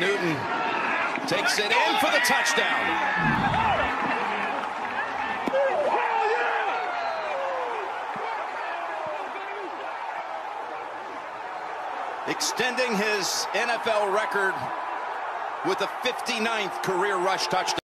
Newton takes it in for the touchdown. Extending his NFL record with a 59th career rush touchdown.